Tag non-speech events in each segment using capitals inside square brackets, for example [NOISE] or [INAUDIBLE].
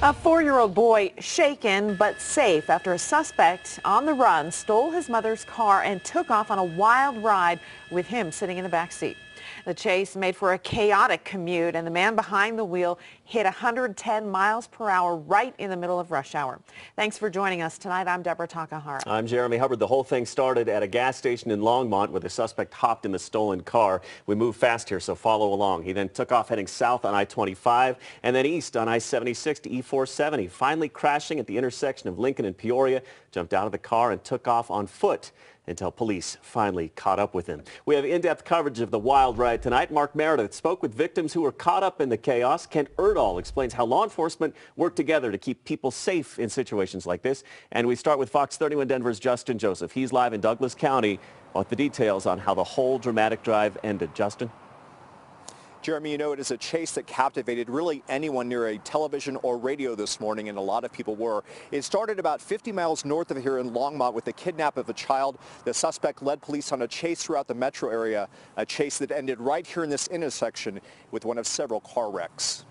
A four-year-old boy shaken but safe after a suspect on the run stole his mother's car and took off on a wild ride with him sitting in the back seat. The chase made for a chaotic commute and the man behind the wheel hit 110 miles per hour right in the middle of rush hour. Thanks for joining us tonight. I'm Deborah Takahara. I'm Jeremy Hubbard. The whole thing started at a gas station in Longmont where the suspect hopped in the stolen car. We move fast here, so follow along. He then took off heading south on I-25 and then east on I-76 to E-470, finally crashing at the intersection of Lincoln and Peoria, jumped out of the car and took off on foot until police finally caught up with him. We have in-depth coverage of the wild ride tonight. Mark Meredith spoke with victims who were caught up in the chaos. Kent Erdahl explains how law enforcement worked together to keep people safe in situations like this. And we start with Fox 31 Denver's Justin Joseph. He's live in Douglas County with the details on how the whole dramatic drive ended. Justin? Jeremy, you know, it is a chase that captivated really anyone near a television or radio this morning, and a lot of people were. It started about 50 miles north of here in Longmont with the kidnap of a child. The suspect led police on a chase throughout the metro area, a chase that ended right here in this intersection with one of several car wrecks.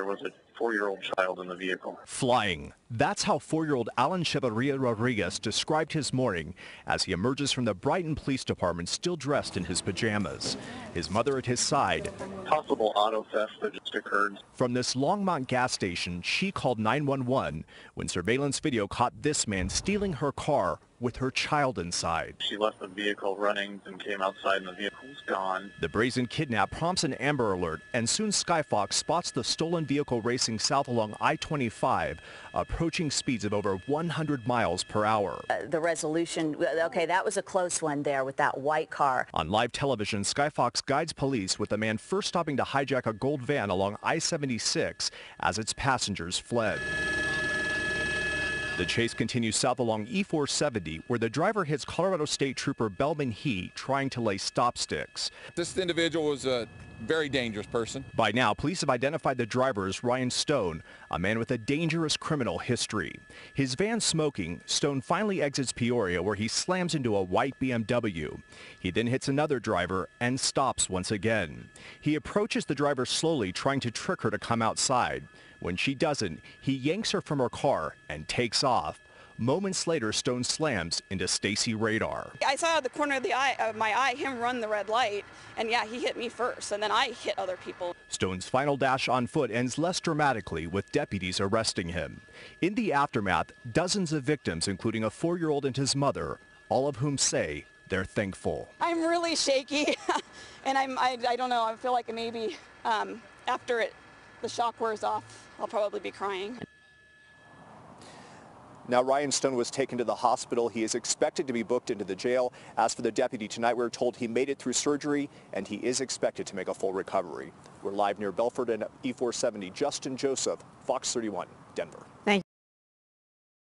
There was a four-year-old child in the vehicle. Flying. That's how four-year-old Alan Chevarria Rodriguez described his morning as he emerges from the Brighton Police Department still dressed in his pajamas. His mother at his side. Possible auto theft that just occurred. From this Longmont gas station, she called 911 when surveillance video caught this man stealing her car with her child inside. She left the vehicle running and came outside and the vehicle was gone. The brazen kidnap prompts an Amber Alert and soon Skyfox spots the stolen vehicle racing south along I-25, approaching speeds of over 100 miles per hour. Uh, the resolution, okay, that was a close one there with that white car. On live television, Skyfox guides police with the man first stopping to hijack a gold van along I-76 as its passengers fled. The chase continues south along E470, where the driver hits Colorado State Trooper Belman He trying to lay stop sticks. This individual was a very dangerous person. By now, police have identified the driver as Ryan Stone, a man with a dangerous criminal history. His van smoking, Stone finally exits Peoria where he slams into a white BMW. He then hits another driver and stops once again. He approaches the driver slowly, trying to trick her to come outside. When she doesn't, he yanks her from her car and takes off. Moments later, Stone slams into Stacy Radar. I saw out of the corner of the eye, of my eye him run the red light, and yeah, he hit me first, and then I hit other people. Stone's final dash on foot ends less dramatically with deputies arresting him. In the aftermath, dozens of victims, including a four-year-old and his mother, all of whom say they're thankful. I'm really shaky, [LAUGHS] and I'm, I, I, don't know, I feel like maybe um, after it the shock wears off, I'll probably be crying. Now, Ryan Stone was taken to the hospital. He is expected to be booked into the jail. As for the deputy, tonight we are told he made it through surgery and he is expected to make a full recovery. We're live near Belford and E470. Justin Joseph, Fox 31, Denver.